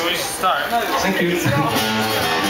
So we should start. Thank you.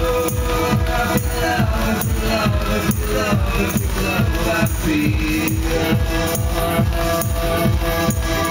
if you love, if you love I feel.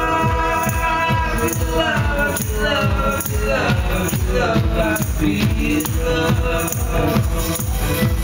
love, love, love, love, love, love.